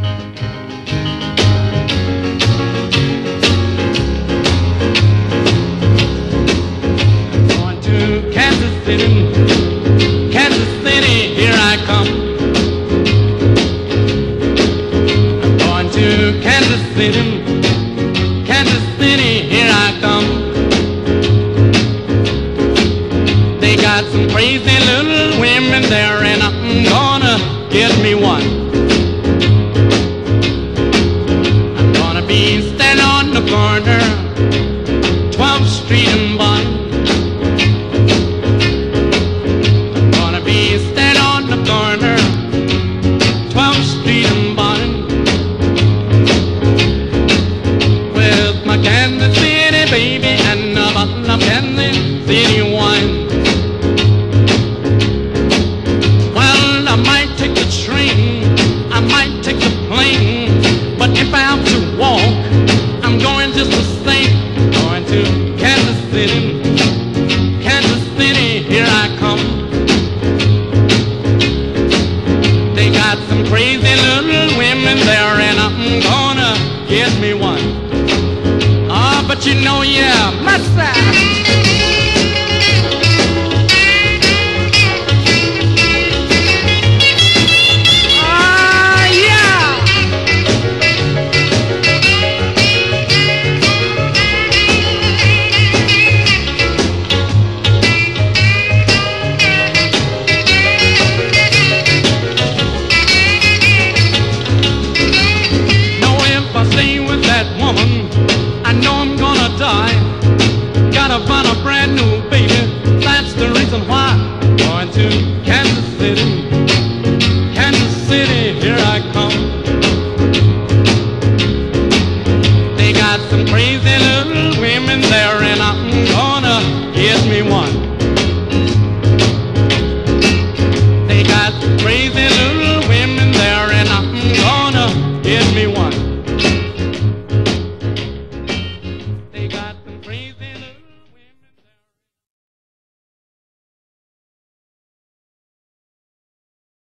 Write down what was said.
Going to Kansas City, Kansas City, here I come. I'm going to Kansas City, Kansas City, here I come. They got some crazy but you know, yeah, mustache. Ah, up on a brand new baby. That's the reason why I'm going to Kansas City. Kansas City, here I come. They got some crazy little women.